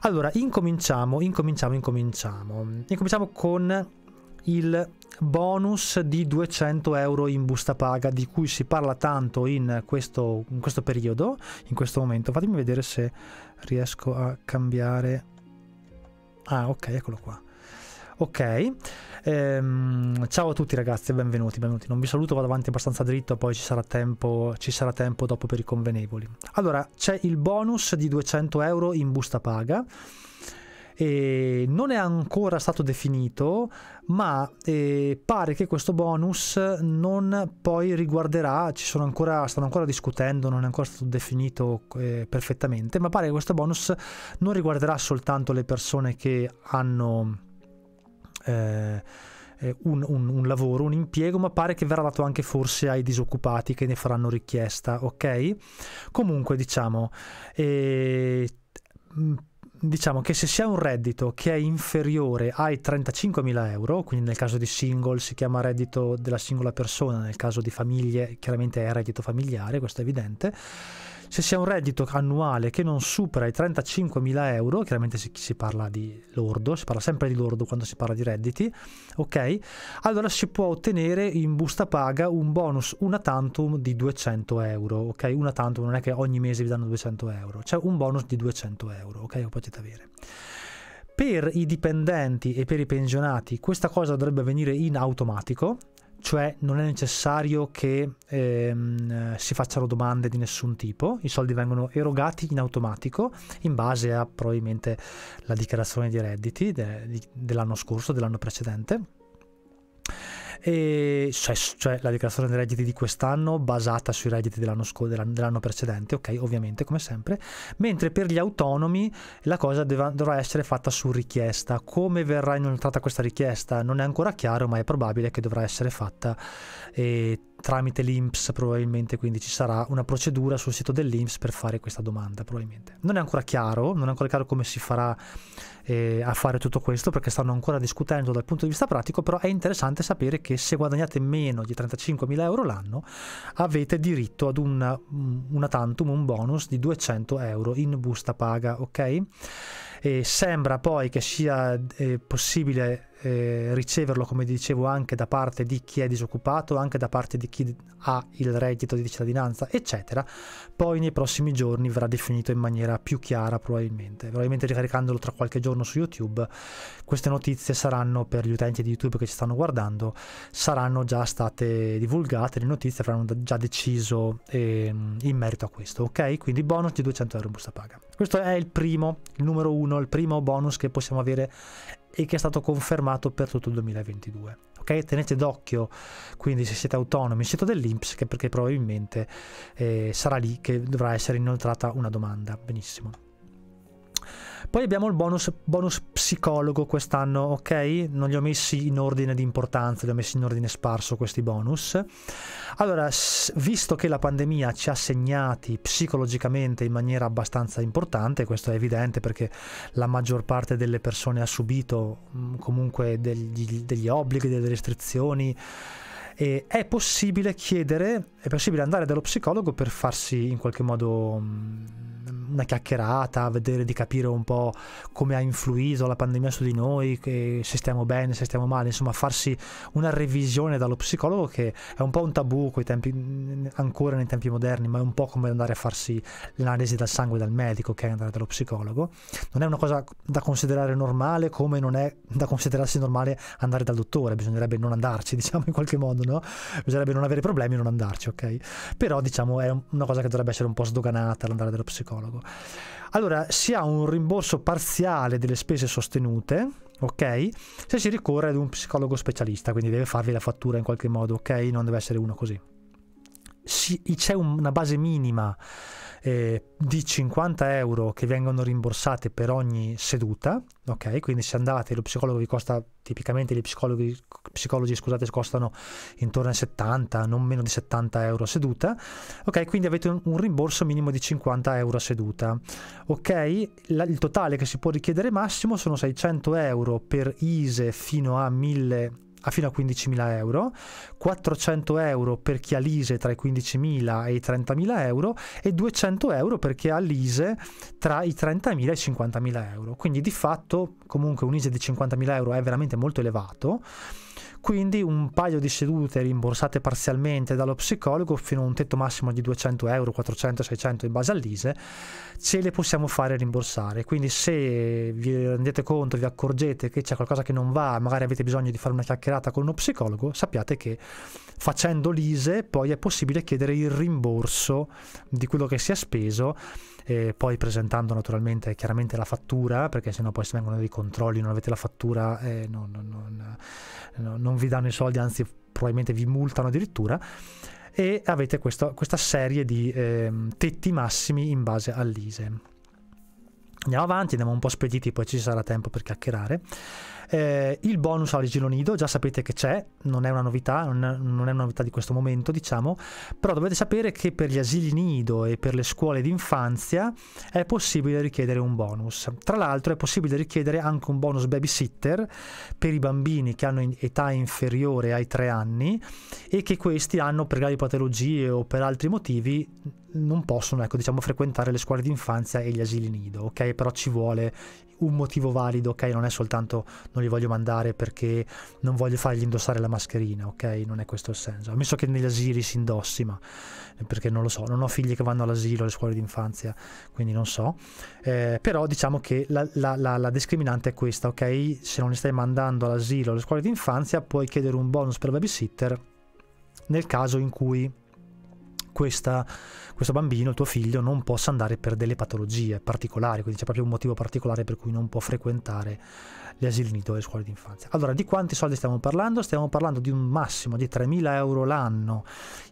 Allora, incominciamo, incominciamo, incominciamo. Incominciamo con il bonus di 200 euro in busta paga di cui si parla tanto in questo, in questo periodo, in questo momento. Fatemi vedere se riesco a cambiare. Ah, ok, eccolo qua. Ok, ehm, ciao a tutti ragazzi e benvenuti, benvenuti. Non vi saluto, vado avanti abbastanza dritto, poi ci sarà tempo, ci sarà tempo dopo per i convenevoli. Allora, c'è il bonus di 200 euro in busta paga. E non è ancora stato definito, ma eh, pare che questo bonus non poi riguarderà, ci ancora, stanno ancora discutendo, non è ancora stato definito eh, perfettamente, ma pare che questo bonus non riguarderà soltanto le persone che hanno eh, eh, un, un, un, lavoro, un impiego, ma pare che verrà dato anche forse ai disoccupati che ne faranno richiesta, ok? Comunque diciamo, eh, diciamo che se si ha un reddito che è inferiore ai 35.000 euro, quindi nel caso di single si chiama reddito della singola persona, nel caso di famiglie chiaramente è reddito familiare, questo è evidente, se si ha un reddito annuale che non supera i 35.000 euro, chiaramente si, si, parla di lordo, si parla sempre di lordo quando si parla di redditi, ok? Allora si può ottenere in busta paga un bonus una tantum di 200 euro, ok? Una tantum non è che ogni mese vi danno 200 euro, c'è un bonus di 200 euro, ok? Lo potete avere. Per i dipendenti e per i pensionati questa cosa dovrebbe avvenire in automatico, cioè non è necessario che ehm, si facciano domande di nessun tipo, i soldi vengono erogati in automatico in base a probabilmente la dichiarazione di redditi de, dell'anno scorso, dell'anno precedente e cioè, cioè, la dichiarazione dei redditi di quest'anno basata sui redditi dell'anno, sc- dell'anno precedente, ok, ovviamente come sempre, mentre per gli autonomi la cosa dovrà essere fatta su richiesta. Come verrà inoltrata questa richiesta non è ancora chiaro, ma è probabile che dovrà essere fatta eh, tramite l'INPS probabilmente, quindi ci sarà una procedura sul sito dell'INPS per fare questa domanda probabilmente. Non è ancora chiaro, non è ancora chiaro come si farà eh, a fare tutto questo perché stanno ancora discutendo dal punto di vista pratico, però è interessante sapere che se guadagnate meno di 35.000 euro l'anno avete diritto ad una, una tantum, un bonus di 200 euro in busta paga, ok? E sembra poi che sia eh, possibile eh, riceverlo, come dicevo, anche da parte di chi è disoccupato, anche da parte di chi ha il reddito di cittadinanza, eccetera. Poi nei prossimi giorni verrà definito in maniera più chiara, probabilmente. Probabilmente ricaricandolo tra qualche giorno su YouTube, queste notizie saranno per gli utenti di YouTube che ci stanno guardando, saranno già state divulgate, le notizie avranno già deciso eh, in merito a questo, ok? Quindi bonus di 200 euro in busta paga. Questo è il primo, il numero uno, il primo bonus che possiamo avere e che è stato confermato per tutto il 2022. Ok, tenete d'occhio quindi se siete autonomi il dell'Inps che perché probabilmente eh, sarà lì che dovrà essere inoltrata una domanda. Benissimo. Poi abbiamo il bonus, bonus psicologo quest'anno, ok? Non li ho messi in ordine di importanza, li ho messi in ordine sparso questi bonus. Allora, visto che la pandemia ci ha segnati psicologicamente in maniera abbastanza importante, questo è evidente perché la maggior parte delle persone ha subito mm, comunque degli, degli obblighi, delle restrizioni, e è possibile chiedere, è possibile andare dallo psicologo per farsi in qualche modo mm, una chiacchierata, vedere di capire un po' come ha influito la pandemia su di noi, se stiamo bene, se stiamo male, insomma farsi una revisione dallo psicologo che è un po' un tabù tempi, ancora nei tempi moderni, ma è un po' come andare a farsi l'analisi dal sangue dal medico che è andare dallo psicologo. Non è una cosa da considerare normale come non è da considerarsi normale andare dal dottore, bisognerebbe non andarci, diciamo in qualche modo, no? Bisognerebbe non avere problemi e non andarci, ok? Però diciamo è una cosa che dovrebbe essere un po' sdoganata l'andare dallo psicologo. Allora, si ha un rimborso parziale delle spese sostenute, ok? Se si ricorre ad un psicologo specialista, quindi deve farvi la fattura in qualche modo, ok? Non deve essere uno così. Si, c'è una base minima eh, di 50 euro che vengono rimborsate per ogni seduta, ok? Quindi se andate, lo psicologo vi costa, tipicamente gli psicologi, psicologi scusate, costano intorno ai 70, non meno di 70 euro a seduta, ok? Quindi avete un, un rimborso minimo di 50 euro a seduta, ok? La, il totale che si può richiedere massimo sono 600 euro per ISE fino a 1000 a fino a 15.000 euro, 400 euro per chi ha l'ISE tra i 15.000 e i 30.000 euro e 200 euro per chi ha l'ISE tra i 30.000 e i 50.000 euro. Quindi di fatto comunque un ISE di 50.000 euro è veramente molto elevato quindi un paio di sedute rimborsate parzialmente dallo psicologo fino a un tetto massimo di 200 euro, 400, 600 in base all'ISE, ce le possiamo fare rimborsare. Quindi se vi rendete conto, vi accorgete che c'è qualcosa che non va, magari avete bisogno di fare una chiacchierata con uno psicologo, sappiate che facendo l'ISE poi è possibile chiedere il rimborso di quello che si è speso e poi presentando naturalmente chiaramente la fattura perché sennò poi se vengono dei controlli non avete la fattura eh, non, non, non, non, vi danno i soldi anzi probabilmente vi multano addirittura. E avete questo, questa serie di eh, tetti massimi in base all'ISE andiamo avanti andiamo un po' spediti poi ci sarà tempo per chiacchierare eh, il bonus all'asilo nido già sapete che c'è, non è una novità, non è, una novità di questo momento, diciamo, però dovete sapere che per gli asili nido e per le scuole d'infanzia è possibile richiedere un bonus. Tra l'altro è possibile richiedere anche un bonus babysitter per i bambini che hanno età inferiore ai 3 anni e che questi hanno per gravi patologie o per altri motivi non possono ecco, diciamo, frequentare le scuole d'infanzia e gli asili nido, ok? Però ci vuole un motivo valido, ok? Non è soltanto non li voglio mandare perché non voglio fargli indossare la mascherina, ok? Non è questo il senso. Ammesso che negli asili si indossi, ma perché non lo so, non ho figli che vanno all'asilo, alle scuole d'infanzia, quindi non so. Eh, però diciamo che la, la, la, la, discriminante è questa, ok? Se non li stai mandando all'asilo, alle scuole d'infanzia, puoi chiedere un bonus per babysitter nel caso in cui questa, questo bambino, il tuo figlio, non possa andare per delle patologie particolari, quindi c'è proprio un motivo particolare per cui non può frequentare gli asili nido e le scuole d'infanzia. Allora, di quanti soldi stiamo parlando? Stiamo parlando di un massimo di 3.000 euro l'anno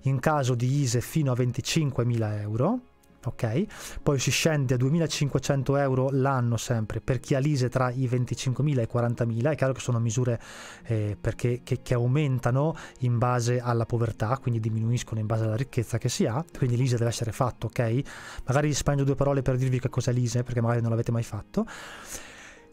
in caso di ISE fino a 25.000 euro ok? Poi si scende a 2.500 euro l'anno sempre per chi ha l'ISE tra i 25.000 e i 40.000, è chiaro che sono misure eh, perché, che, che, aumentano in base alla povertà, quindi diminuiscono in base alla ricchezza che si ha, quindi l'ISE deve essere fatto, ok? Magari spendo due parole per dirvi che cos'è l'ISE, perché magari non l'avete mai fatto.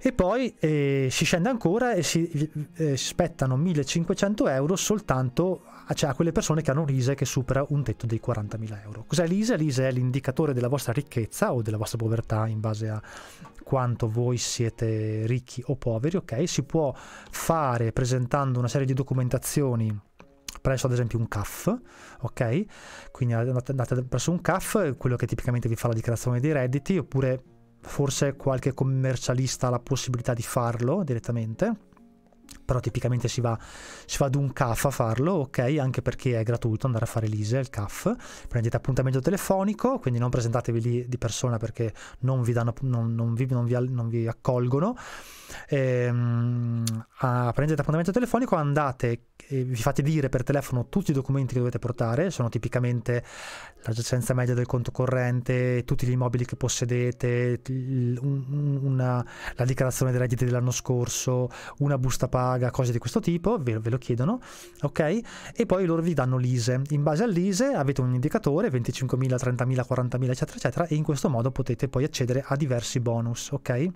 E poi eh, si scende ancora e si, eh, spettano 1500 euro soltanto a, cioè, a quelle persone che hanno un ISE che supera un tetto dei 40.000 euro. Cos'è l'ISE? L'ISE è l'indicatore della vostra ricchezza o della vostra povertà in base a quanto voi siete ricchi o poveri, ok? Si può fare presentando una serie di documentazioni presso ad esempio un CAF, ok? Quindi andate, andate presso un CAF, quello che tipicamente vi fa la dichiarazione dei redditi, oppure forse qualche commercialista ha la possibilità di farlo direttamente però tipicamente si va, si va ad un CAF a farlo, ok? Anche perché è gratuito andare a fare l'ISE, il CAF. Prendete appuntamento telefonico, quindi non presentatevi lì di persona perché non vi, danno, non, non vi, non vi, non vi accolgono. Ehm, a, prendete appuntamento telefonico, andate e vi fate dire per telefono tutti i documenti che dovete portare, sono tipicamente la giacenza media del conto corrente, tutti gli immobili che possedete, una, la dichiarazione dei redditi dell'anno scorso, una busta paga, cose di questo tipo, ve, ve, lo chiedono, ok? E poi loro vi danno l'ISE. In base all'ISE avete un indicatore, 25.000, 30.000, 40.000, eccetera, eccetera, e in questo modo potete poi accedere a diversi bonus, ok?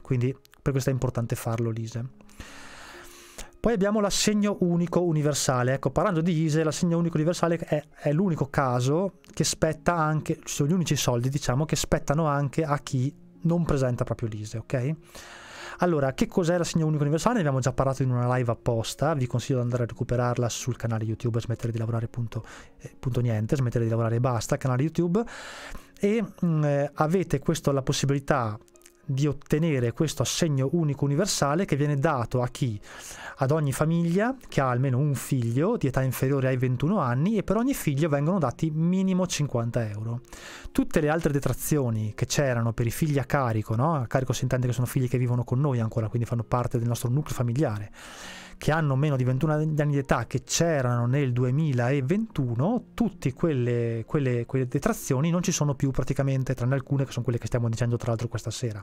Quindi per questo è importante farlo l'ISE. Poi abbiamo l'assegno unico universale. Ecco, parlando di ISE, l'assegno unico universale è, è l'unico caso che spetta anche, sono gli unici soldi, diciamo, che spettano anche a chi non presenta proprio l'ISE, ok? Allora, che cos'è l'assegno unico universale? Ne abbiamo già parlato in una live apposta, vi consiglio di andare a recuperarla sul canale YouTube, smettere di lavorare punto, eh, punto niente, smettere di lavorare e basta, canale YouTube, e mh, mm, eh, avete questo la possibilità di ottenere questo assegno unico universale che viene dato a chi? Ad ogni famiglia che ha almeno un figlio di età inferiore ai 21 anni e per ogni figlio vengono dati minimo 50 euro. Tutte le altre detrazioni che c'erano per i figli a carico, no? a carico si intende che sono figli che vivono con noi ancora, quindi fanno parte del nostro nucleo familiare, che hanno meno di 21 anni di età che c'erano nel 2021, tutte quelle, quelle, quelle detrazioni non ci sono più praticamente, tranne alcune che sono quelle che stiamo dicendo tra l'altro questa sera.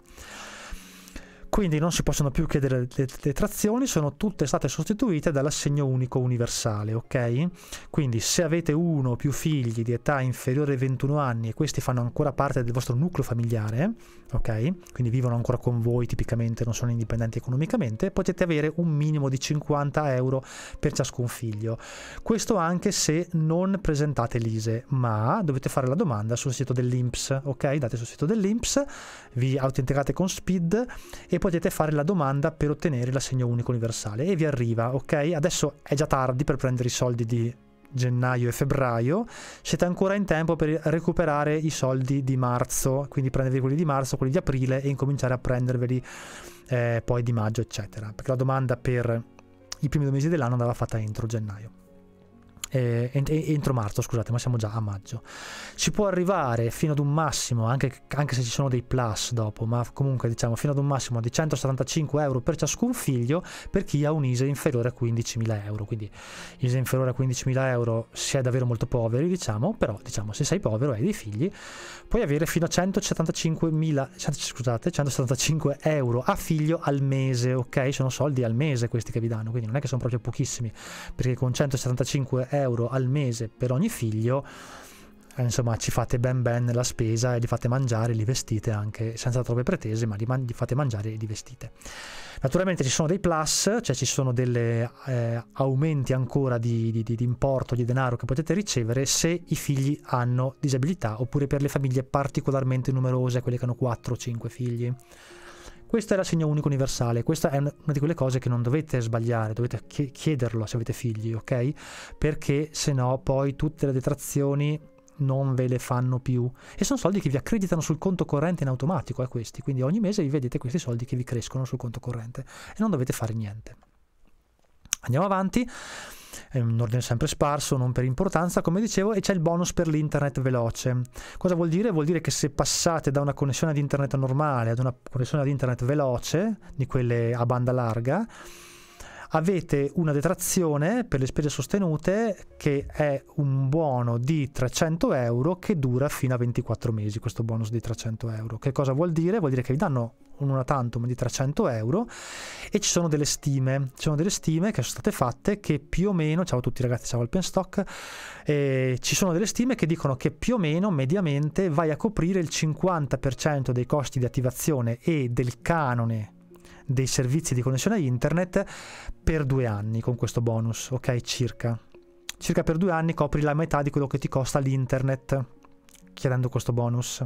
Quindi non si possono più chiedere le detrazioni, sono tutte state sostituite dall'assegno unico universale, ok? Quindi se avete uno o più figli di età inferiore ai 21 anni e questi fanno ancora parte del vostro nucleo familiare, ok? Quindi vivono ancora con voi tipicamente, non sono indipendenti economicamente, potete avere un minimo di 50 euro per ciascun figlio. Questo anche se non presentate l'ISE, ma dovete fare la domanda sul sito dell'INPS, ok? Date sul sito dell'INPS, vi autenticate con SPID e potete fare la domanda per ottenere l'assegno unico universale e vi arriva, ok? Adesso è già tardi per prendere i soldi di gennaio e febbraio, siete ancora in tempo per recuperare i soldi di marzo, quindi prendervi quelli di marzo, quelli di aprile e incominciare a prenderveli eh, poi di maggio, eccetera. Perché la domanda per i primi due mesi dell'anno andava fatta entro gennaio eh, entro marzo, scusate, ma siamo già a maggio. Si può arrivare fino ad un massimo, anche, anche, se ci sono dei plus dopo, ma comunque diciamo fino ad un massimo di 175 euro per ciascun figlio per chi ha un ISE inferiore a 15.000 euro. Quindi ISE inferiore a 15.000 euro si è davvero molto poveri, diciamo, però diciamo se sei povero e hai dei figli, puoi avere fino a 175.000, scusate, 175 euro a figlio al mese, ok? Sono soldi al mese questi che vi danno, quindi non è che sono proprio pochissimi, perché con 175 euro euro al mese per ogni figlio, eh, insomma ci fate ben ben la spesa e li fate mangiare, li vestite anche senza troppe pretese, ma li, man- li fate mangiare e li vestite. Naturalmente ci sono dei plus, cioè ci sono degli eh, aumenti ancora di, di, di, importo di denaro che potete ricevere se i figli hanno disabilità oppure per le famiglie particolarmente numerose, quelle che hanno 4 o 5 figli. Questo è l'assegno unico universale, questa è una di quelle cose che non dovete sbagliare, dovete chiederlo se avete figli, ok? Perché se no poi tutte le detrazioni non ve le fanno più e sono soldi che vi accreditano sul conto corrente in automatico, eh, questi, quindi ogni mese vi vedete questi soldi che vi crescono sul conto corrente e non dovete fare niente. Andiamo avanti è un ordine sempre sparso, non per importanza, come dicevo, e c'è il bonus per l'internet veloce. Cosa vuol dire? Vuol dire che se passate da una connessione ad internet normale ad una connessione ad internet veloce, di quelle a banda larga, avete una detrazione per le spese sostenute che è un buono di 300 euro che dura fino a 24 mesi, questo bonus di 300 euro. Che cosa vuol dire? Vuol dire che vi danno un una tantum di 300 euro e ci sono delle stime, ci sono delle stime che sono state fatte che più o meno, ciao a tutti ragazzi, ciao al Penstock, eh, ci sono delle stime che dicono che più o meno mediamente vai a coprire il 50% dei costi di attivazione e del canone dei servizi di connessione a internet per due anni con questo bonus, ok? Circa. Circa per due anni copri la metà di quello che ti costa l'internet chiedendo questo bonus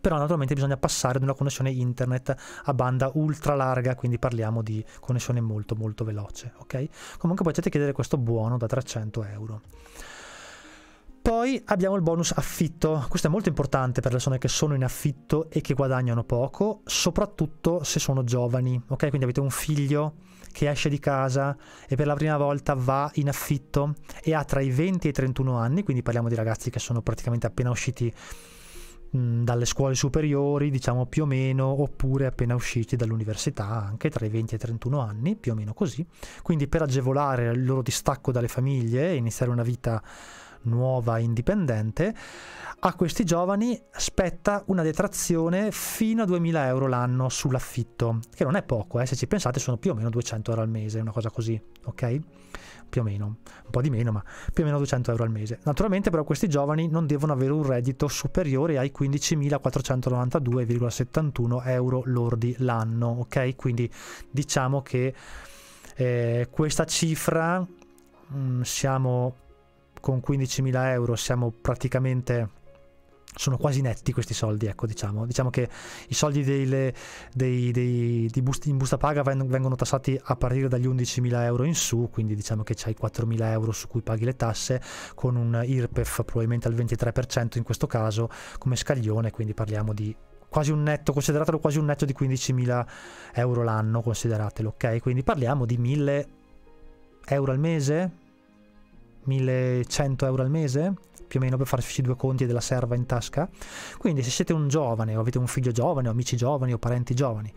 però naturalmente bisogna passare ad una connessione internet a banda ultra larga, quindi parliamo di connessione molto molto veloce, ok? Comunque potete chiedere questo buono da 300 euro. Poi abbiamo il bonus affitto, questo è molto importante per le persone che sono in affitto e che guadagnano poco, soprattutto se sono giovani, ok? Quindi avete un figlio che esce di casa e per la prima volta va in affitto e ha tra i 20 e i 31 anni, quindi parliamo di ragazzi che sono praticamente appena usciti dalle scuole superiori, diciamo più o meno, oppure appena usciti dall'università, anche tra i 20 e i 31 anni, più o meno così. Quindi per agevolare il loro distacco dalle famiglie e iniziare una vita nuova indipendente, a questi giovani spetta una detrazione fino a 2000 euro l'anno sull'affitto, che non è poco, eh? se ci pensate sono più o meno 200 euro al mese, una cosa così, ok? Più o meno, un po' di meno, ma più o meno 200 euro al mese. Naturalmente però questi giovani non devono avere un reddito superiore ai 15.492,71 euro lordi l'anno, ok? Quindi diciamo che eh, questa cifra mh, mm, siamo con 15.000 euro siamo praticamente sono quasi netti questi soldi, ecco, diciamo. Diciamo che i soldi dei, dei, dei, di bust, in busta paga vengono tassati a partire dagli 11.000 euro in su, quindi diciamo che c'hai 4.000 euro su cui paghi le tasse, con un IRPEF probabilmente al 23% in questo caso come scaglione, quindi parliamo di quasi un netto, consideratelo quasi un netto di 15.000 euro l'anno, consideratelo, ok? Quindi parliamo di 1.000 euro al mese, 1100 euro al mese, più o meno per farci due conti della serva in tasca. Quindi se siete un giovane o avete un figlio giovane o amici giovani o parenti giovani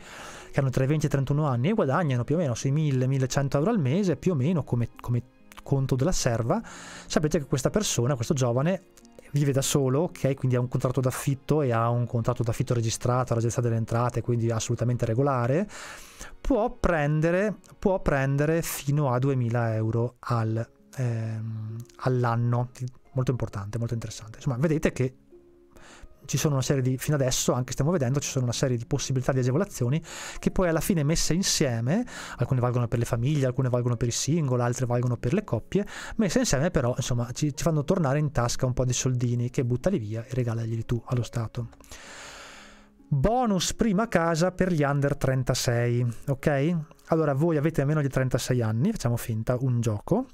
che hanno tra i 20 e i 31 anni e guadagnano più o meno sui 1000-1100 euro al mese, più o meno come, come conto della serva, sapete che questa persona, questo giovane, vive da solo, ok? Quindi ha un contratto d'affitto e ha un contratto d'affitto registrato all'agenzia delle entrate, quindi assolutamente regolare, può prendere, può prendere fino a 2000 euro al, ehm, all'anno. Molto importante, molto interessante. Insomma, vedete che ci sono una serie di, fino adesso anche stiamo vedendo, ci sono una serie di possibilità di agevolazioni che poi alla fine messe insieme, alcune valgono per le famiglie, alcune valgono per i singoli, altre valgono per le coppie, messe insieme però insomma ci, ci fanno tornare in tasca un po' di soldini che buttali via e regalaglieli tu allo Stato. Bonus prima casa per gli under 36, ok? Allora voi avete meno di 36 anni, facciamo finta, un gioco,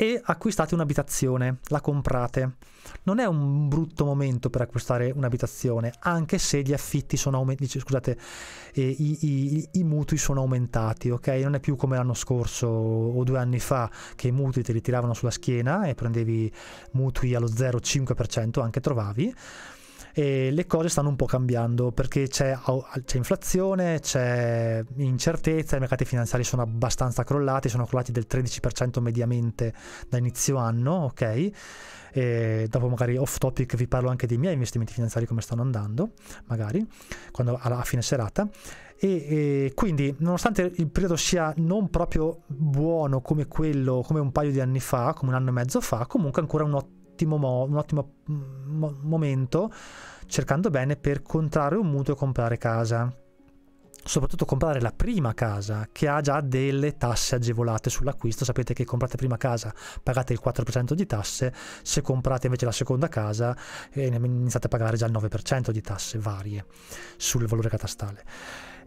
e acquistate un'abitazione, la comprate. Non è un brutto momento per acquistare un'abitazione, anche se gli affitti sono aumentati, scusate, eh, i, i, i, mutui sono aumentati, ok? Non è più come l'anno scorso o due anni fa che i mutui te li tiravano sulla schiena e prendevi mutui allo 0,5%, anche trovavi e le cose stanno un po' cambiando perché c'è, c'è, inflazione, c'è incertezza, i mercati finanziari sono abbastanza crollati, sono crollati del 13% mediamente da inizio anno, ok? E dopo magari off topic vi parlo anche dei miei investimenti finanziari come stanno andando, magari, quando, a fine serata. E, e, quindi nonostante il periodo sia non proprio buono come quello come un paio di anni fa come un anno e mezzo fa comunque ancora un ottimo ottimo, mo- un ottimo mo- momento cercando bene per contrarre un mutuo e comprare casa soprattutto comprare la prima casa che ha già delle tasse agevolate sull'acquisto. Sapete che comprate prima casa pagate il 4% di tasse, se comprate invece la seconda casa eh, iniziate a pagare già il 9% di tasse varie sul valore catastale.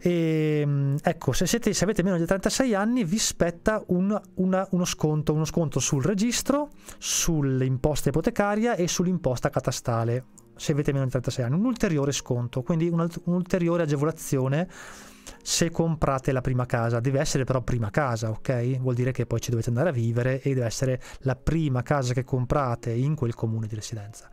E, ehm, ecco, se, siete, se, avete meno di 36 anni vi spetta un, una, uno, sconto, uno sconto sul registro, sull'imposta ipotecaria e sull'imposta catastale se avete meno di 36 anni, un ulteriore sconto, quindi un'ulteriore agevolazione se comprate la prima casa. Deve essere però prima casa, ok? Vuol dire che poi ci dovete andare a vivere e deve essere la prima casa che comprate in quel comune di residenza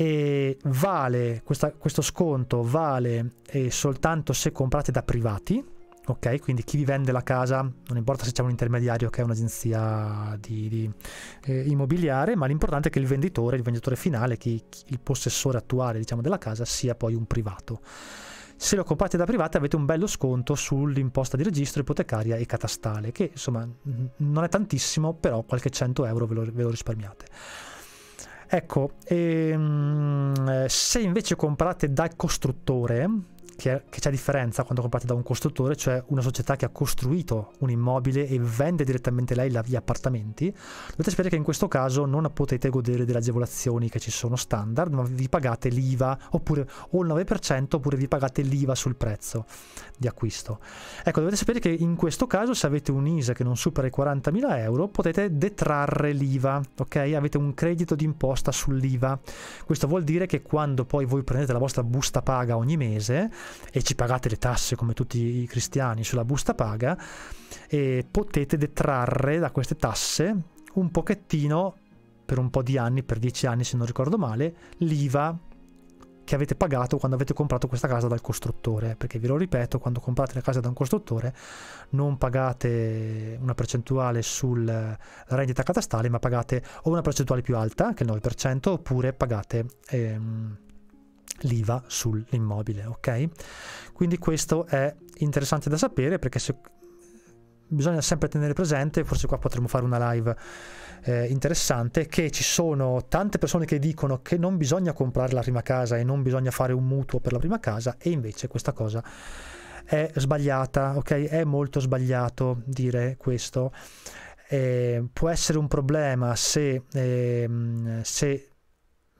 e vale questa, questo sconto vale eh, soltanto se comprate da privati ok? Quindi chi vi vende la casa non importa se c'è un intermediario che è un'agenzia di, di eh, immobiliare ma l'importante è che il venditore il venditore finale chi, chi, il possessore attuale diciamo della casa sia poi un privato. Se lo comprate da privati avete un bello sconto sull'imposta di registro ipotecaria e catastale che insomma non è tantissimo però qualche 100 euro ve lo, ve lo risparmiate Ecco, ehm, se invece comprate dal costruttore, che, che c'è differenza quando comprate da un costruttore, cioè una società che ha costruito un immobile e vende direttamente lei gli appartamenti, dovete sapere che in questo caso non potete godere delle agevolazioni che ci sono standard, ma vi pagate l'IVA oppure o il 9% oppure vi pagate l'IVA sul prezzo di acquisto. Ecco, dovete sapere che in questo caso se avete un ISA che non supera i 40.000 euro potete detrarre l'IVA, ok? Avete un credito d'imposta sull'IVA. Questo vuol dire che quando poi voi prendete la vostra busta paga ogni mese, e ci pagate le tasse come tutti i cristiani sulla busta paga e potete detrarre da queste tasse un pochettino per un po' di anni, per dieci anni se non ricordo male, l'IVA che avete pagato quando avete comprato questa casa dal costruttore, perché vi lo ripeto, quando comprate la casa da un costruttore non pagate una percentuale sulla rendita catastale, ma pagate o una percentuale più alta, che è il 9%, oppure pagate ehm, l'IVA sull'immobile, ok? Quindi questo è interessante da sapere perché se, bisogna sempre tenere presente, forse qua potremmo fare una live eh, interessante, che ci sono tante persone che dicono che non bisogna comprare la prima casa e non bisogna fare un mutuo per la prima casa e invece questa cosa è sbagliata, ok? È molto sbagliato dire questo. Eh, può essere un problema se, eh, se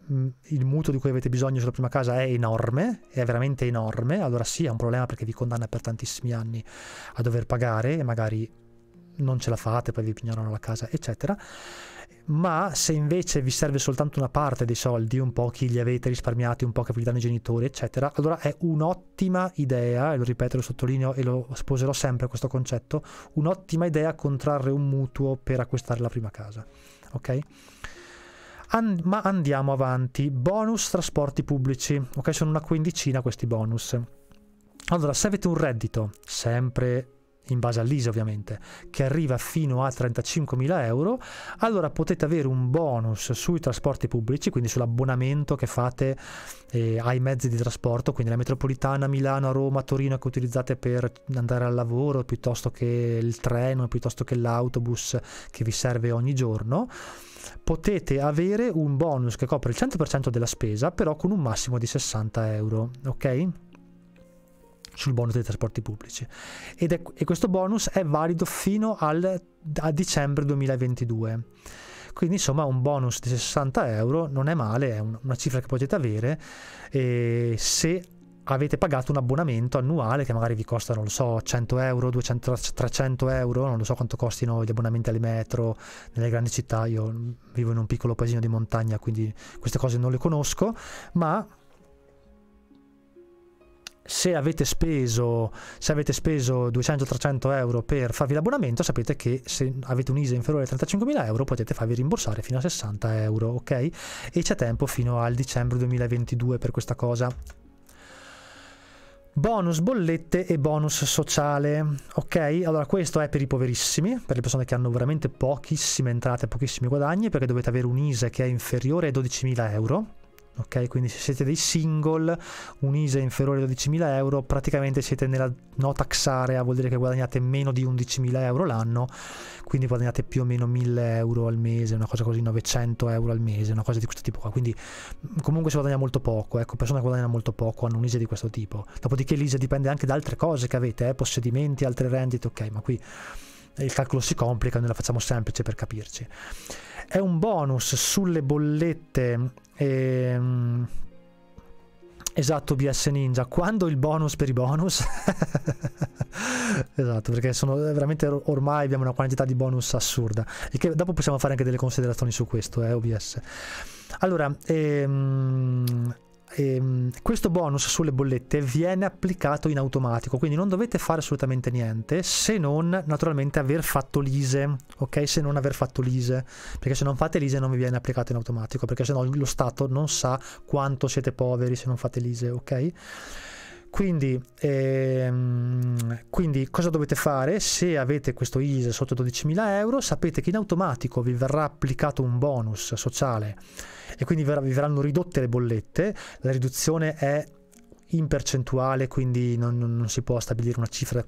il mutuo di cui avete bisogno sulla prima casa è enorme, è veramente enorme, allora sì è un problema perché vi condanna per tantissimi anni a dover pagare e magari non ce la fate, poi vi pignorano la casa, eccetera. Ma se invece vi serve soltanto una parte dei soldi, un po' chi li avete risparmiati, un po' che vi danno i genitori, eccetera, allora è un'ottima idea, e lo ripeto, lo sottolineo e lo sposerò sempre questo concetto, un'ottima idea contrarre un mutuo per acquistare la prima casa. Ok? And- ma andiamo avanti. Bonus trasporti pubblici. Ok, sono una quindicina questi bonus. Allora, se avete un reddito sempre in base all'ISE ovviamente, che arriva fino a 35.000 euro, allora potete avere un bonus sui trasporti pubblici, quindi sull'abbonamento che fate eh, ai mezzi di trasporto, quindi la metropolitana Milano, Roma, Torino che utilizzate per andare al lavoro, piuttosto che il treno, piuttosto che l'autobus che vi serve ogni giorno potete avere un bonus che copre il 100% della spesa, però con un massimo di 60 euro, ok? sul bonus dei trasporti pubblici Ed è, e questo bonus è valido fino al, a dicembre 2022 quindi insomma un bonus di 60 euro non è male è una cifra che potete avere se avete pagato un abbonamento annuale che magari vi costa, non lo so, 100 euro, 200, 300 euro, non lo so quanto costino gli abbonamenti alle metro nelle grandi città, io vivo in un piccolo paesino di montagna, quindi queste cose non le conosco, ma se avete speso, se avete speso 200-300 euro per farvi l'abbonamento, sapete che se avete un ISA inferiore a 35.000 euro potete farvi rimborsare fino a 60 euro, ok? E c'è tempo fino al dicembre 2022 per questa cosa. Bonus bollette e bonus sociale, ok? Allora questo è per i poverissimi, per le persone che hanno veramente pochissime entrate, pochissimi guadagni, perché dovete avere un ISE che è inferiore ai 12.000 euro, ok? Quindi se siete dei single, un ISE inferiore a 12.000 euro, praticamente siete nella no tax area, vuol dire che guadagnate meno di 11.000 euro l'anno, quindi guadagnate più o meno 1.000 euro al mese, una cosa così, 900 euro al mese, una cosa di questo tipo qua. Quindi comunque si guadagna molto poco, ecco, persone che guadagnano molto poco hanno un ISE di questo tipo. Dopodiché l'ISE dipende anche da altre cose che avete, eh? possedimenti, altre rendite, ok, ma qui il calcolo si complica, noi la facciamo semplice per capirci. È un bonus sulle bollette. Ehm, Esatto, BS Ninja. Quando il bonus per i bonus? esatto, perché sono veramente ormai abbiamo una quantità di bonus assurda. E che dopo possiamo fare anche delle considerazioni su questo, eh, OBS. Allora, ehm, ehm, questo bonus sulle bollette viene applicato in automatico, quindi non dovete fare assolutamente niente se non naturalmente aver fatto l'ISE, ok? Se non aver fatto l'ISE, perché se non fate l'ISE non vi viene applicato in automatico, perché se no lo Stato non sa quanto siete poveri se non fate l'ISE, ok? Quindi, ehm, quindi, cosa dovete fare? Se avete questo ISE sotto 12.000 euro, sapete che in automatico vi verrà applicato un bonus sociale e quindi vi verranno ridotte le bollette. La riduzione è in percentuale, quindi non, non, si può stabilire una cifra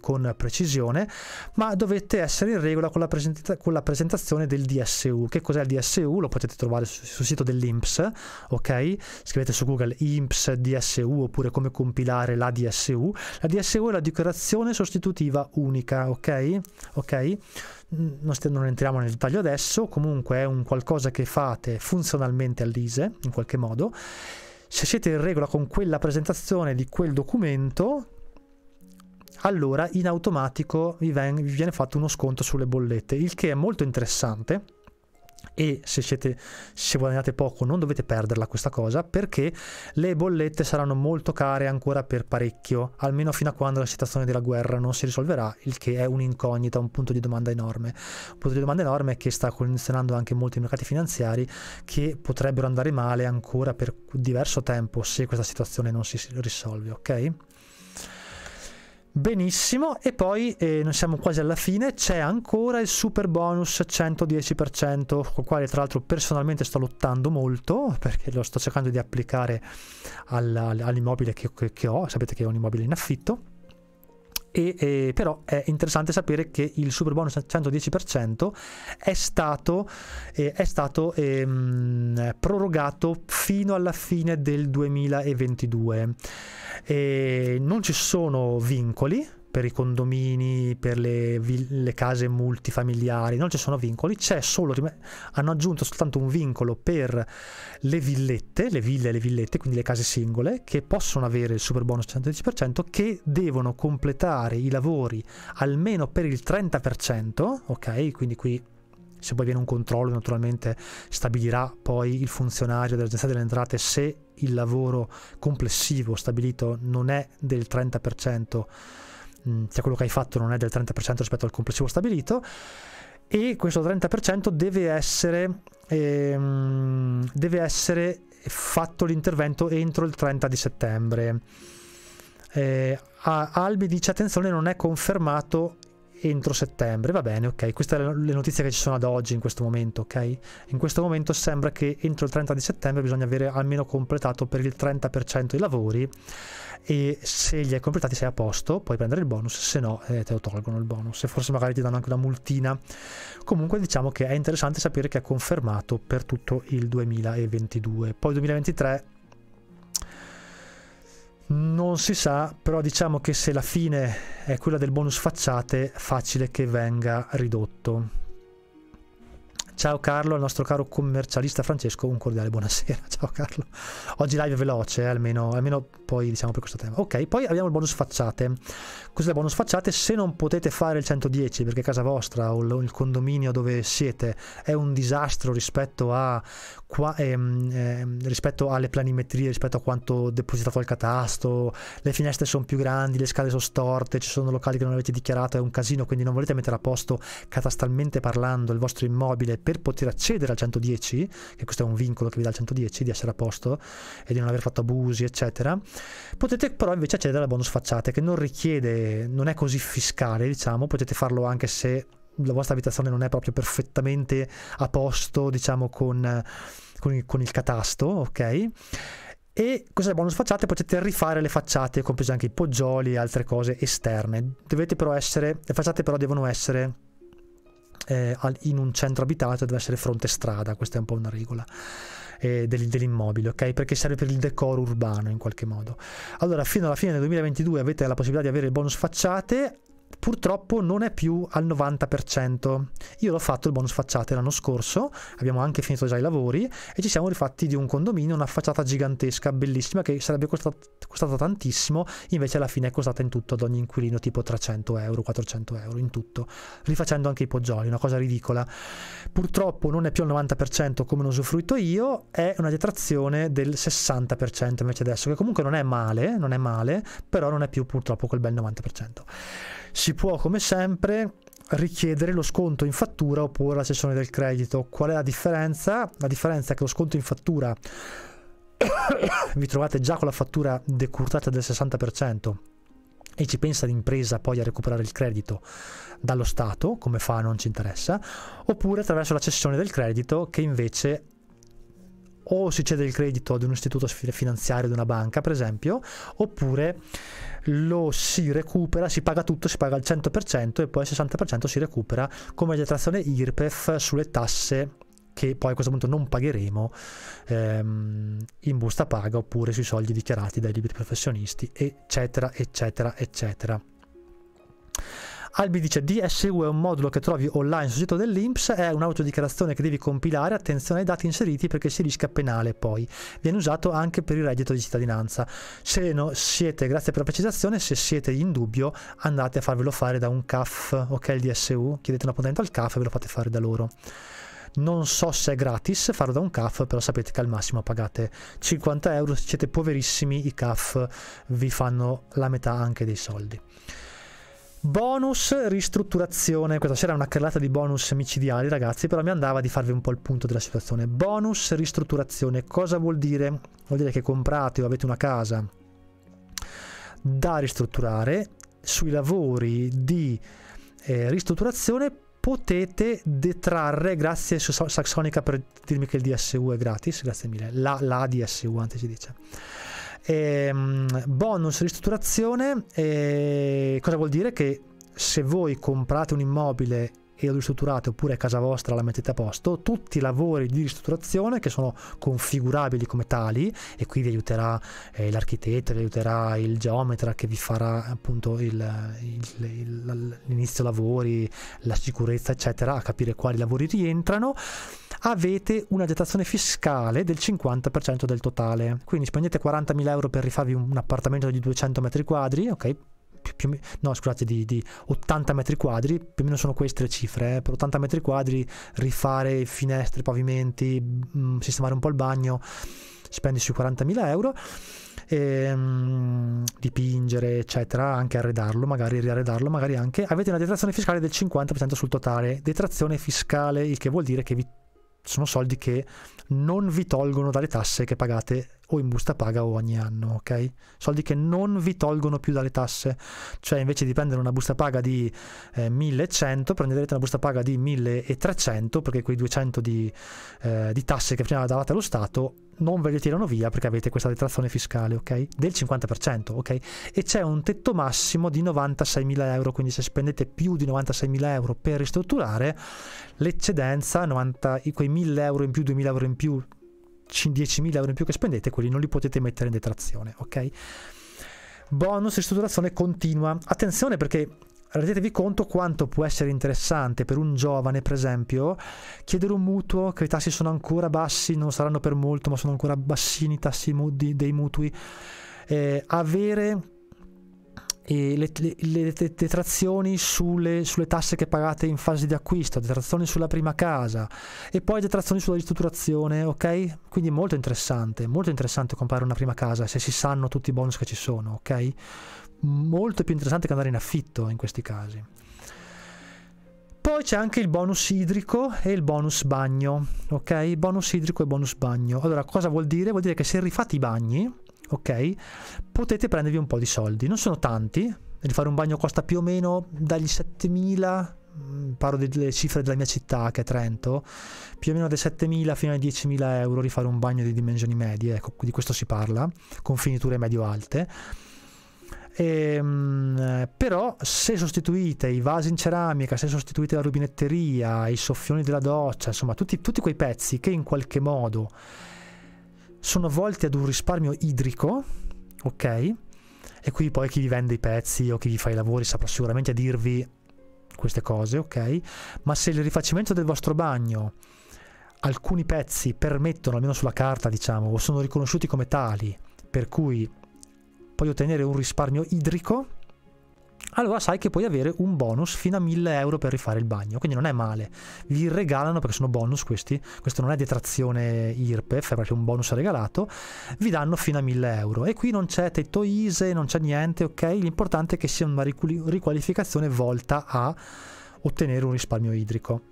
con precisione, ma dovete essere in regola con la, presenta- con la presentazione del DSU. Che cos'è il DSU? Lo potete trovare sul, sul sito dell'INPS, ok? Scrivete su Google INPS DSU oppure come compilare la DSU. La DSU è la dichiarazione sostitutiva unica, ok? Ok? Non, non entriamo nel dettaglio adesso, comunque è un qualcosa che fate funzionalmente all'ISE in qualche modo se siete in regola con quella presentazione di quel documento, allora in automatico vi, viene fatto uno sconto sulle bollette, il che è molto interessante e se, siete, se guadagnate poco non dovete perderla questa cosa perché le bollette saranno molto care ancora per parecchio, almeno fino a quando la situazione della guerra non si risolverà, il che è un'incognita, un punto di domanda enorme. Un punto di domanda enorme che sta condizionando anche molti mercati finanziari che potrebbero andare male ancora per diverso tempo se questa situazione non si risolve, ok? Benissimo, e poi eh, noi siamo quasi alla fine, c'è ancora il super bonus 110%, con il quale tra l'altro personalmente sto lottando molto, perché lo sto cercando di applicare all'immobile che, che, ho, sapete che ho un immobile in affitto e, eh, però è interessante sapere che il super bonus 110% è stato, eh, è stato ehm, prorogato fino alla fine del 2022 e non ci sono vincoli per i condomini, per le, le, case multifamiliari, non ci sono vincoli, c'è solo, hanno aggiunto soltanto un vincolo per le villette, le ville e le villette, quindi le case singole, che possono avere il super bonus 110%, che devono completare i lavori almeno per il 30%, ok? Quindi qui se poi viene un controllo naturalmente stabilirà poi il funzionario dell'agenzia delle entrate se il lavoro complessivo stabilito non è del 30% Mm, cioè quello che hai fatto non è del 30% rispetto al complessivo stabilito e questo 30% deve essere, ehm, deve essere fatto l'intervento entro il 30 di settembre. Eh, Albi dice attenzione non è confermato entro settembre, va bene, ok, queste sono le notizie che ci sono ad oggi in questo momento, ok? In questo momento sembra che entro il 30 di settembre bisogna avere almeno completato per il 30% i lavori e se li hai completati sei a posto, puoi prendere il bonus, se no eh, te lo tolgono il bonus e forse magari ti danno anche una multina. Comunque diciamo che è interessante sapere che è confermato per tutto il 2022. Poi 2023 non si sa, però diciamo che se la fine è quella del bonus facciate, facile che venga ridotto. Ciao Carlo, al nostro caro commercialista Francesco, un cordiale buonasera. Ciao Carlo. Oggi live veloce, eh, almeno, almeno poi diciamo per questo tema. Ok, poi abbiamo il bonus facciate. Cos'è il bonus facciate? Se non potete fare il 110 perché casa vostra o il condominio dove siete è un disastro rispetto a qua, ehm, ehm, rispetto alle planimetrie, rispetto a quanto depositato al catasto, le finestre sono più grandi, le scale sono storte, ci sono locali che non avete dichiarato, è un casino, quindi non volete mettere a posto catastalmente parlando il vostro immobile per poter accedere al 110, che questo è un vincolo che vi dà il 110, di essere a posto e di non aver fatto abusi, eccetera, potete però invece accedere al bonus facciate che non richiede, non è così fiscale, diciamo, potete farlo anche se la vostra abitazione non è proprio perfettamente a posto, diciamo, con con il, con il catasto, ok? E cos'è il bonus facciate? Potete rifare le facciate, comprese anche i poggioli e altre cose esterne. Dovete però essere, le facciate però devono essere eh, in un centro abitato, deve essere fronte strada, questa è un po' una regola eh, dell'immobile, ok? Perché serve per il decoro urbano in qualche modo. Allora, fino alla fine del 2022 avete la possibilità di avere il bonus facciate purtroppo non è più al 90%. Io l'ho fatto il bonus facciate l'anno scorso, abbiamo anche finito già i lavori e ci siamo rifatti di un condominio, una facciata gigantesca, bellissima, che sarebbe costata, costata tantissimo, invece alla fine è costata in tutto ad ogni inquilino tipo 300 euro, 400 euro in tutto, rifacendo anche i poggioli, una cosa ridicola. Purtroppo non è più al 90% come ne ho usufruito io, è una detrazione del 60% invece adesso, che comunque non è male, non è male, però non è più purtroppo quel bel 90% si può come sempre richiedere lo sconto in fattura oppure la cessione del credito. Qual è la differenza? La differenza è che lo sconto in fattura vi trovate già con la fattura decurtata del 60% e ci pensa l'impresa poi a recuperare il credito dallo Stato, come fa non ci interessa, oppure attraverso la cessione del credito che invece o si cede il credito ad un istituto finanziario, di una banca per esempio, oppure lo si recupera, si paga tutto, si paga il 100% e poi il 60% si recupera come detrazione IRPEF sulle tasse che poi a questo punto non pagheremo ehm, in busta paga oppure sui soldi dichiarati dai liberi professionisti, eccetera, eccetera, eccetera. Albi dice DSU è un modulo che trovi online sul sito dell'Inps, è un'autodichiarazione che devi compilare, attenzione ai dati inseriti perché si rischia penale poi. Viene usato anche per il reddito di cittadinanza. Se no, siete, grazie per la precisazione, se siete in dubbio andate a farvelo fare da un CAF, ok il DSU, chiedete un appuntamento al CAF e ve lo fate fare da loro. Non so se è gratis farlo da un CAF, però sapete che al massimo pagate 50 euro. Se siete poverissimi, i CAF vi fanno la metà anche dei soldi. Bonus ristrutturazione. Questa sera è una carrellata di bonus micidiali, ragazzi, però mi andava di farvi un po' il punto della situazione. Bonus ristrutturazione. Cosa vuol dire? Vuol dire che comprate o avete una casa da ristrutturare. Sui lavori di eh, ristrutturazione potete detrarre, grazie a Saxonica per dirmi che il DSU è gratis, grazie mille, la, la DSU anzi si dice Ehm, bonus ristrutturazione, eh, cosa vuol dire? Che se voi comprate un immobile e lo ristrutturate oppure a casa vostra la mettete a posto, tutti i lavori di ristrutturazione che sono configurabili come tali e qui vi aiuterà eh, l'architetto, vi aiuterà il geometra che vi farà appunto l'inizio lavori, la sicurezza eccetera a capire quali lavori rientrano avete una detrazione fiscale del 50% del totale. Quindi spendete 40.000 euro per rifarvi un appartamento di 200 metri quadri, ok? Più, più, no, scusate, di, di, 80 metri quadri, più o meno sono queste le cifre. Eh? Per 80 metri quadri rifare finestre, pavimenti, mh, sistemare un po' il bagno, spendi sui 40.000 euro. E, um, dipingere, eccetera, anche arredarlo, magari riarredarlo, magari anche avete una detrazione fiscale del 50% sul totale. Detrazione fiscale, il che vuol dire che vi sono soldi che non vi tolgono dalle tasse che pagate o in busta paga ogni anno, ok? Soldi che non vi tolgono più dalle tasse, cioè invece di prendere una busta paga di eh, 1100 prenderete una busta paga di 1300 perché quei 200 di, eh, di tasse che prima davate allo Stato non ve le tirano via perché avete questa detrazione fiscale, ok? Del 50%, ok? E c'è un tetto massimo di 96.000 euro, quindi se spendete più di 96.000 euro per ristrutturare, l'eccedenza, 90, quei 1.000 euro in più, 2.000 euro in più, 10.000 euro in più che spendete, quelli non li potete mettere in detrazione, ok? Bonus ristrutturazione continua. Attenzione perché rendetevi conto quanto può essere interessante per un giovane, per esempio, chiedere un mutuo, che i tassi sono ancora bassi, non saranno per molto, ma sono ancora bassini i tassi dei mutui, eh, avere e le, le, le, detrazioni sulle, sulle, tasse che pagate in fase di acquisto, detrazioni sulla prima casa e poi detrazioni sulla ristrutturazione, ok? Quindi molto interessante, molto interessante comprare una prima casa se si sanno tutti i bonus che ci sono, ok? Molto più interessante che andare in affitto in questi casi. Poi c'è anche il bonus idrico e il bonus bagno, ok? Bonus idrico e bonus bagno. Allora, cosa vuol dire? Vuol dire che se rifate i bagni, ok? Potete prendervi un po' di soldi, non sono tanti, rifare un bagno costa più o meno dagli 7000 mm, parlo delle cifre della mia città che è Trento più o meno dai 7.000 fino ai 10.000 euro rifare un bagno di dimensioni medie. Ecco di questo si parla con finiture medio alte e, ehm, però se sostituite i vasi in ceramica se sostituite la rubinetteria i soffioni della doccia insomma tutti, tutti quei pezzi che in qualche modo sono volti ad un risparmio idrico, ok? E qui poi chi vi vende i pezzi o chi vi fa i lavori saprà sicuramente dirvi queste cose, ok? Ma se il rifacimento del vostro bagno alcuni pezzi permettono, almeno sulla carta, diciamo, o sono riconosciuti come tali, per cui puoi ottenere un risparmio idrico, allora sai che puoi avere un bonus fino a 1000 euro per rifare il bagno, quindi non è male. Vi regalano, perché sono bonus questi, questo non è detrazione IRPEF, è proprio un bonus regalato, vi danno fino a 1000 euro. E qui non c'è tetto ISE, non c'è niente, ok? L'importante è che sia una riqualificazione volta a ottenere un risparmio idrico.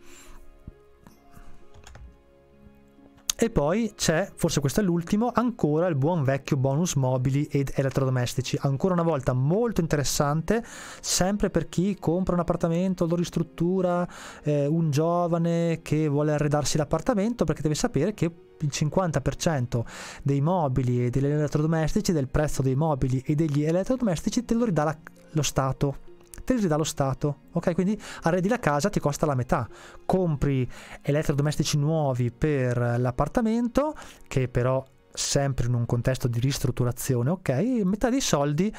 E poi c'è, forse questo è l'ultimo, ancora il buon vecchio bonus mobili ed elettrodomestici. Ancora una volta molto interessante, sempre per chi compra un appartamento, lo ristruttura, eh, un giovane che vuole arredarsi l'appartamento, perché deve sapere che il 50% dei mobili e degli elettrodomestici, del prezzo dei mobili e degli elettrodomestici, te lo ridà la, lo Stato te li ridà lo Stato. Ok, quindi arredi la casa ti costa la metà. Compri elettrodomestici nuovi per l'appartamento, che però sempre in un contesto di ristrutturazione, ok? Metà dei soldi.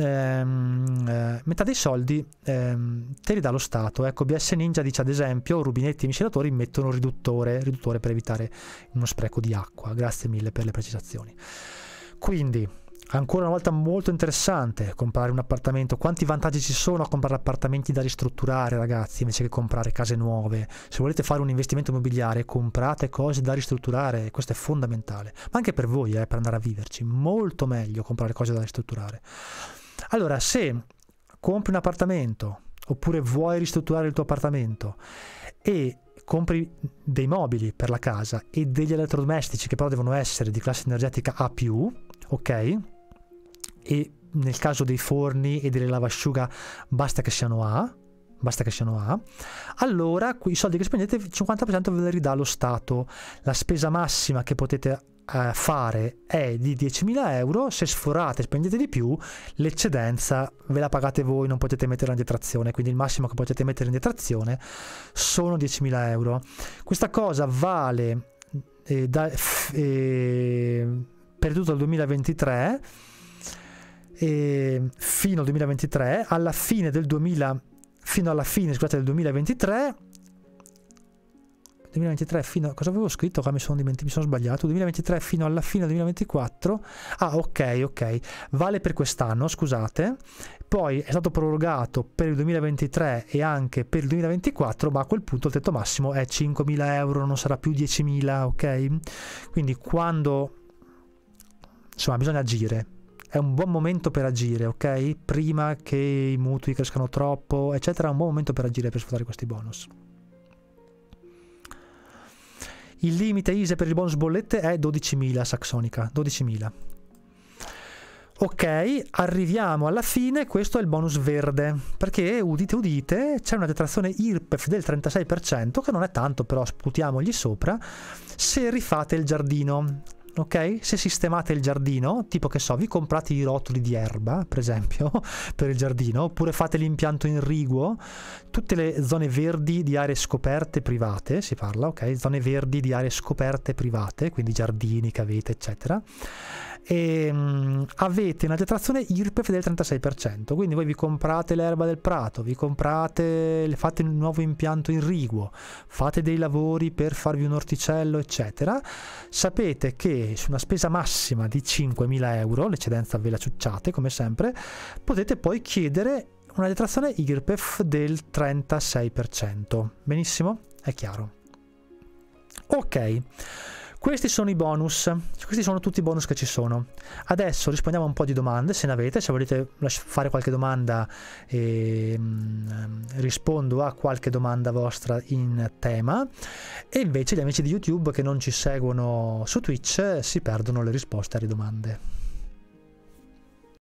Ehm, eh, metà dei soldi ehm, te li dà lo Stato. Ecco, BS Ninja dice ad esempio: rubinetti e miscelatori mettono riduttore, riduttore per evitare uno spreco di acqua. Grazie mille per le precisazioni. Quindi Ancora una volta molto interessante comprare un appartamento. Quanti vantaggi ci sono a comprare appartamenti da ristrutturare, ragazzi, invece che comprare case nuove. Se volete fare un investimento immobiliare, comprate cose da ristrutturare, questo è fondamentale. Ma anche per voi, eh, per andare a viverci, molto meglio comprare cose da ristrutturare. Allora, se compri un appartamento oppure vuoi ristrutturare il tuo appartamento e compri dei mobili per la casa e degli elettrodomestici che però devono essere di classe energetica A+, ok? E nel caso dei forni e delle lavasciuga basta che siano A, basta che siano A, allora i soldi che spendete il 50% ve li ridà lo Stato. La spesa massima che potete eh, fare è di 10.000 euro, se sforate spendete di più, l'eccedenza ve la pagate voi, non potete metterla in detrazione, quindi il massimo che potete mettere in detrazione sono 10.000 euro. Questa cosa vale eh, da, eh, per tutto il 2023 e fino al 2023, alla fine del 2000, fino alla fine scusate, del 2023 2023 fino a cosa avevo scritto? Qua mi sono dimenticato mi sono sbagliato. 2023 fino alla fine del 2024 ah ok ok. Vale per quest'anno scusate. Poi è stato prorogato per il 2023 e anche per il 2024 ma a quel punto il tetto massimo è 5.000 euro non sarà più 10.000 ok? Quindi quando insomma bisogna agire è un buon momento per agire, ok? Prima che i mutui crescano troppo, eccetera, è un buon momento per agire per sfruttare questi bonus. Il limite ISE per il bonus bollette è 12.000 Saxonica, 12.000. Ok, arriviamo alla fine, questo è il bonus verde, perché udite udite, c'è una detrazione IRPEF del 36%, che non è tanto, però sputiamogli sopra, se rifate il giardino ok? Se sistemate il giardino, tipo che so, vi comprate i rotoli di erba, per esempio, per il giardino, oppure fate l'impianto in riguo, tutte le zone verdi di aree scoperte private, si parla, ok? Zone verdi di aree scoperte private, quindi giardini che avete, eccetera e um, avete una detrazione IRPEF del 36%, quindi voi vi comprate l'erba del prato, vi comprate, fate un nuovo impianto irriguo, fate dei lavori per farvi un orticello, eccetera, sapete che su una spesa massima di 5.000 euro, l'eccedenza ve la ciucciate come sempre, potete poi chiedere una detrazione IRPEF del 36%. Benissimo? È chiaro. Ok. Questi sono i bonus, questi sono tutti i bonus che ci sono. Adesso rispondiamo a un po' di domande, se ne avete, se volete fare qualche domanda eh, rispondo a qualche domanda vostra in tema e invece gli amici di YouTube che non ci seguono su Twitch si perdono le risposte alle domande.